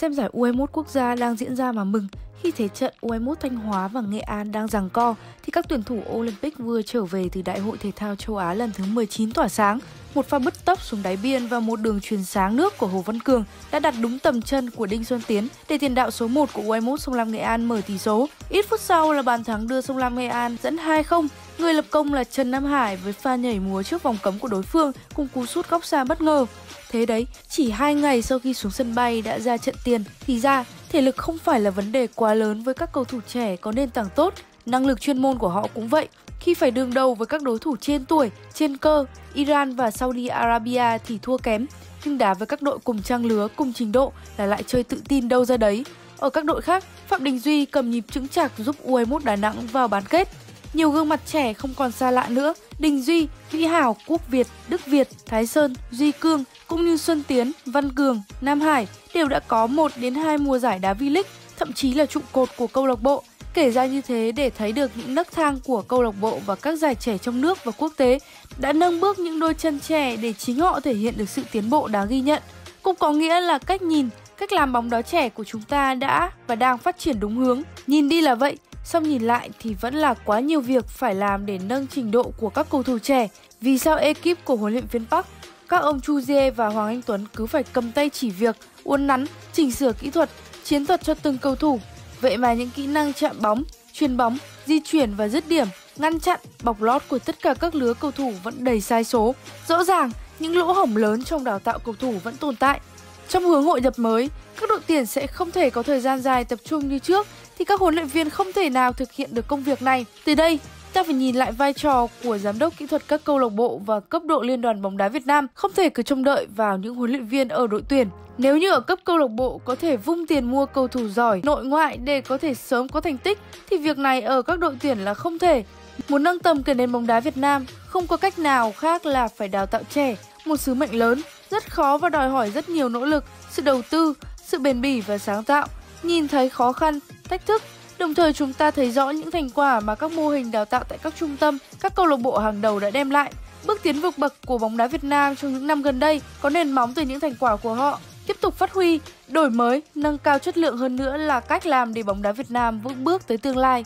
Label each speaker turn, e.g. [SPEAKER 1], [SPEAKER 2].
[SPEAKER 1] xem giải U21 quốc gia đang diễn ra mà mừng khi thế trận U21 Thanh Hóa và Nghệ An đang giằng co, thì các tuyển thủ Olympic vừa trở về từ Đại hội Thể thao châu Á lần thứ 19 tỏa sáng. Một pha bứt tốc xuống đáy biên và một đường truyền sáng nước của Hồ Văn Cường đã đặt đúng tầm chân của Đinh Xuân Tiến để tiền đạo số 1 của U21 Sông Lam Nghệ An mở tỷ số. Ít phút sau là bàn thắng đưa Sông Lam Nghệ An dẫn 2-0. Người lập công là Trần Nam Hải với pha nhảy múa trước vòng cấm của đối phương cùng cú sút góc xa bất ngờ. Thế đấy, chỉ hai ngày sau khi xuống sân bay đã ra trận tiền thì ra thể lực không phải là vấn đề quá lớn với các cầu thủ trẻ có nền tảng tốt, năng lực chuyên môn của họ cũng vậy. Khi phải đương đầu với các đối thủ trên tuổi, trên cơ, Iran và Saudi Arabia thì thua kém, nhưng đá với các đội cùng trang lứa, cùng trình độ là lại chơi tự tin đâu ra đấy. Ở các đội khác, Phạm Đình Duy cầm nhịp chững chạc giúp U21 Đà Nẵng vào bán kết. Nhiều gương mặt trẻ không còn xa lạ nữa, Đình Duy, Vĩ Hảo, Quốc Việt, Đức Việt, Thái Sơn, Duy Cương cũng như Xuân Tiến, Văn Cường, Nam Hải đều đã có 1 đến 2 mùa giải đá V-League, thậm chí là trụ cột của câu lạc bộ. Kể ra như thế để thấy được những nấc thang của câu lạc bộ và các giải trẻ trong nước và quốc tế đã nâng bước những đôi chân trẻ để chính họ thể hiện được sự tiến bộ đáng ghi nhận. Cũng có nghĩa là cách nhìn, cách làm bóng đá trẻ của chúng ta đã và đang phát triển đúng hướng. Nhìn đi là vậy, Xong nhìn lại thì vẫn là quá nhiều việc phải làm để nâng trình độ của các cầu thủ trẻ. Vì sao ekip của huấn luyện viên Park, các ông Chu Jie và Hoàng Anh Tuấn cứ phải cầm tay chỉ việc, uốn nắn, chỉnh sửa kỹ thuật, chiến thuật cho từng cầu thủ. Vậy mà những kỹ năng chạm bóng, chuyền bóng, di chuyển và dứt điểm, ngăn chặn, bọc lót của tất cả các lứa cầu thủ vẫn đầy sai số. Rõ ràng, những lỗ hổng lớn trong đào tạo cầu thủ vẫn tồn tại. Trong hướng hội nhập mới, các đội tuyển sẽ không thể có thời gian dài tập trung như trước thì các huấn luyện viên không thể nào thực hiện được công việc này. Từ đây, ta phải nhìn lại vai trò của giám đốc kỹ thuật các câu lạc bộ và cấp độ liên đoàn bóng đá Việt Nam, không thể cứ trông đợi vào những huấn luyện viên ở đội tuyển. Nếu như ở cấp câu lạc bộ có thể vung tiền mua cầu thủ giỏi nội ngoại để có thể sớm có thành tích thì việc này ở các đội tuyển là không thể. Muốn nâng tầm cái nền bóng đá Việt Nam, không có cách nào khác là phải đào tạo trẻ, một sứ mệnh lớn, rất khó và đòi hỏi rất nhiều nỗ lực, sự đầu tư, sự bền bỉ và sáng tạo. Nhìn thấy khó khăn, thách thức, đồng thời chúng ta thấy rõ những thành quả mà các mô hình đào tạo tại các trung tâm, các câu lạc bộ hàng đầu đã đem lại. Bước tiến vượt bậc của bóng đá Việt Nam trong những năm gần đây có nền móng từ những thành quả của họ. Tiếp tục phát huy, đổi mới, nâng cao chất lượng hơn nữa là cách làm để bóng đá Việt Nam vững bước tới tương lai.